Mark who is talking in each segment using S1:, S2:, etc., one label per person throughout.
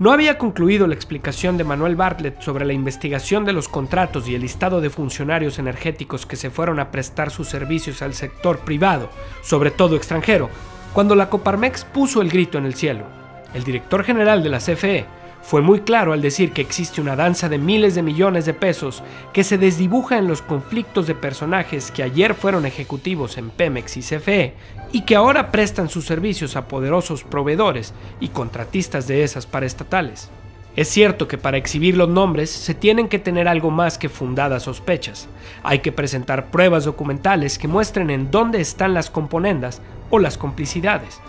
S1: no había concluido la explicación de Manuel Bartlett sobre la investigación de los contratos y el listado de funcionarios energéticos que se fueron a prestar sus servicios al sector privado, sobre todo extranjero, cuando la Coparmex puso el grito en el cielo. El director general de la CFE fue muy claro al decir que existe una danza de miles de millones de pesos que se desdibuja en los conflictos de personajes que ayer fueron ejecutivos en Pemex y CFE y que ahora prestan sus servicios a poderosos proveedores y contratistas de esas paraestatales. Es cierto que para exhibir los nombres se tienen que tener algo más que fundadas sospechas. Hay que presentar pruebas documentales que muestren en dónde están las componendas o las complicidades.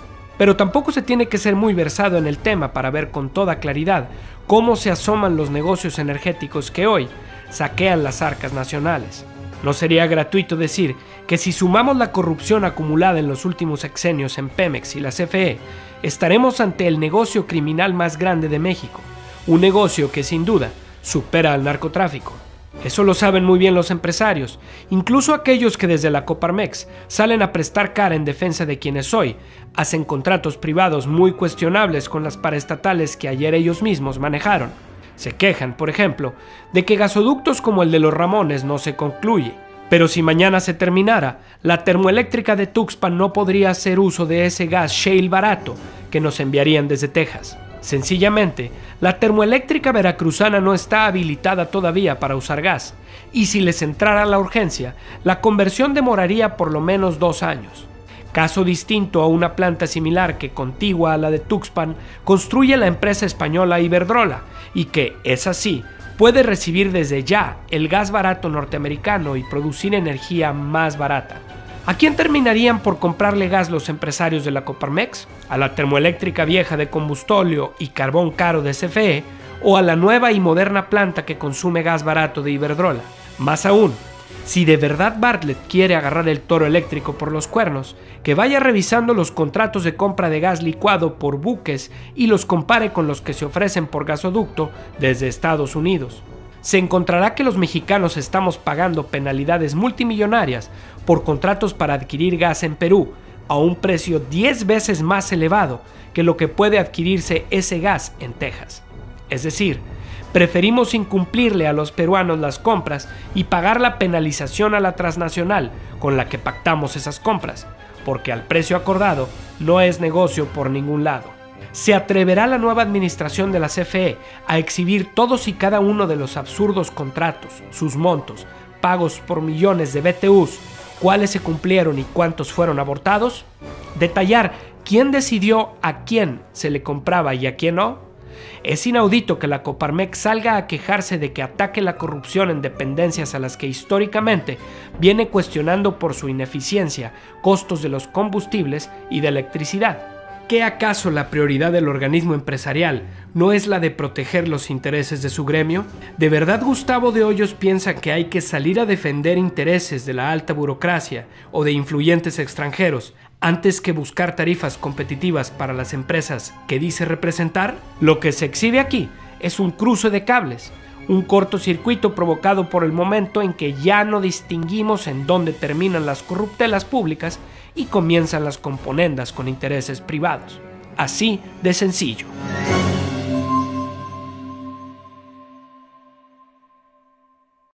S1: Pero tampoco se tiene que ser muy versado en el tema para ver con toda claridad cómo se asoman los negocios energéticos que hoy saquean las arcas nacionales. No sería gratuito decir que si sumamos la corrupción acumulada en los últimos sexenios en Pemex y la CFE, estaremos ante el negocio criminal más grande de México, un negocio que sin duda supera al narcotráfico. Eso lo saben muy bien los empresarios, incluso aquellos que desde la Coparmex salen a prestar cara en defensa de quienes hoy hacen contratos privados muy cuestionables con las paraestatales que ayer ellos mismos manejaron. Se quejan, por ejemplo, de que gasoductos como el de los Ramones no se concluye. Pero si mañana se terminara, la termoeléctrica de Tuxpan no podría hacer uso de ese gas shale barato que nos enviarían desde Texas. Sencillamente, la termoeléctrica veracruzana no está habilitada todavía para usar gas, y si les entrara la urgencia, la conversión demoraría por lo menos dos años. Caso distinto a una planta similar que contigua a la de Tuxpan construye la empresa española Iberdrola, y que, es así, puede recibir desde ya el gas barato norteamericano y producir energía más barata. ¿A quién terminarían por comprarle gas los empresarios de la Coparmex? ¿A la termoeléctrica vieja de combustóleo y carbón caro de CFE? ¿O a la nueva y moderna planta que consume gas barato de Iberdrola? Más aún, si de verdad Bartlett quiere agarrar el toro eléctrico por los cuernos, que vaya revisando los contratos de compra de gas licuado por buques y los compare con los que se ofrecen por gasoducto desde Estados Unidos se encontrará que los mexicanos estamos pagando penalidades multimillonarias por contratos para adquirir gas en Perú a un precio 10 veces más elevado que lo que puede adquirirse ese gas en Texas. Es decir, preferimos incumplirle a los peruanos las compras y pagar la penalización a la transnacional con la que pactamos esas compras, porque al precio acordado no es negocio por ningún lado. ¿Se atreverá la nueva administración de la CFE a exhibir todos y cada uno de los absurdos contratos, sus montos, pagos por millones de BTUs, cuáles se cumplieron y cuántos fueron abortados? ¿Detallar quién decidió a quién se le compraba y a quién no? Es inaudito que la Coparmex salga a quejarse de que ataque la corrupción en dependencias a las que históricamente viene cuestionando por su ineficiencia costos de los combustibles y de electricidad. ¿Qué acaso la prioridad del organismo empresarial no es la de proteger los intereses de su gremio? ¿De verdad Gustavo de Hoyos piensa que hay que salir a defender intereses de la alta burocracia o de influyentes extranjeros antes que buscar tarifas competitivas para las empresas que dice representar? Lo que se exhibe aquí es un cruce de cables, un cortocircuito provocado por el momento en que ya no distinguimos en dónde terminan las corruptelas públicas y comienzan las componendas con intereses privados. Así de sencillo.